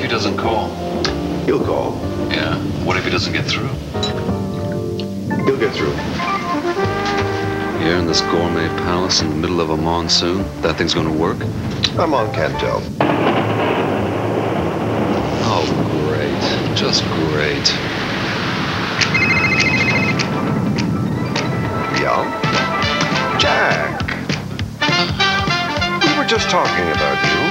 if he doesn't call? He'll call. Yeah. What if he doesn't get through? He'll get through. Here in this gourmet palace in the middle of a monsoon, that thing's gonna work? My mom can't tell. Oh, great. Just great. Yeah? Jack. We were just talking about you.